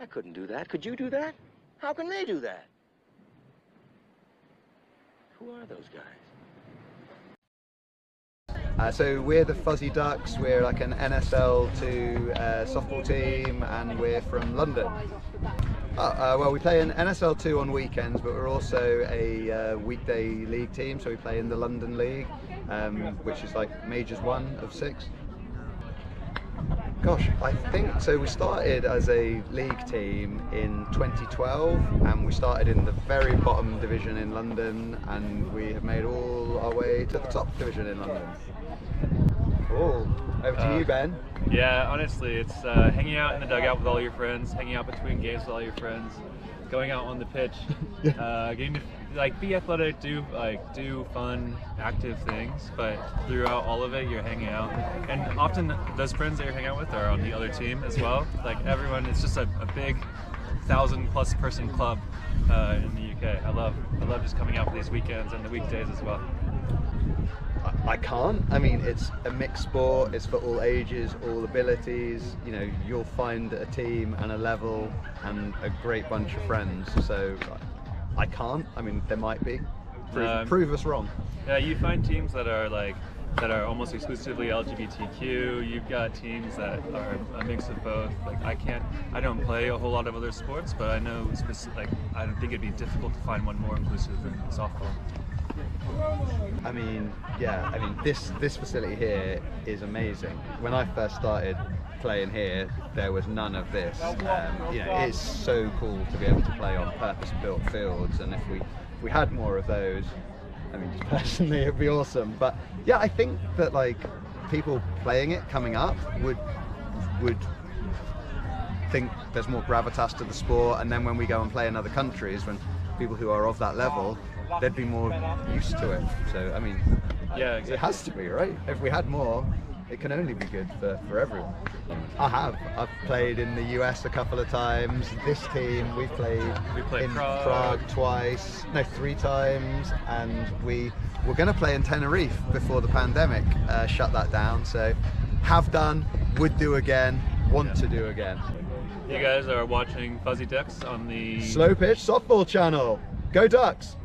I couldn't do that. Could you do that? How can they do that? Who are those guys? Uh, so we're the Fuzzy Ducks. We're like an NSL2 uh, softball team, and we're from London. Uh, uh, well, we play in NSL2 on weekends, but we're also a uh, weekday league team. So we play in the London League, um, which is like Majors One of six. Gosh, I think so. We started as a league team in 2012, and we started in the very bottom division in London, and we have made all our way to the top division in London. Oh, over to Uh, you, Ben. Yeah, honestly, it's uh, hanging out in the dugout with all your friends, hanging out between games with all your friends, going out on the pitch, uh, getting to like be athletic, do like do fun, active things. But throughout all of it, you're hanging out, and often those friends that you're hanging out with are on the other team as well. Like everyone, it's just a, a big thousand plus person club uh, in the UK. I love I love just coming out for these weekends and the weekdays as well. I- I can't. I mean, it's a mixed sport. It's for all ages, all abilities. You know, you'll find a team and a level and a great bunch of friends. So I can't. I mean, there might be. Prove, Um, prove us wrong. Yeah, you find teams that are like that are almost exclusively LGBTQ. You've got teams that are a mix of both. Like I can't, I don't play a whole lot of other sports, but I know speci- like I don't think it'd be difficult to find one more inclusive than softball. I mean, yeah. I mean, this this facility here is amazing. When I first started playing here, there was none of this. Um, you know, it's so cool to be able to play on purpose-built fields, and if we if we had more of those, I mean, just personally, it'd be awesome. But yeah, I think that like people playing it coming up would would think there's more gravitas to the sport, and then when we go and play in other countries, when people who are of that level, they'd be more used to it. So I mean, Yeah, it has to be right. If we had more, it can only be good for, for everyone. I have. I've played in the US a couple of times. This team we played We played in Prague. twice, no, three times, and we were going to play in Tenerife before the pandemic uh, shut that down. So have done, would do again, want to do again. You guys are watching Fuzzy Ducks on the Slow pitch softball channel. Go Ducks!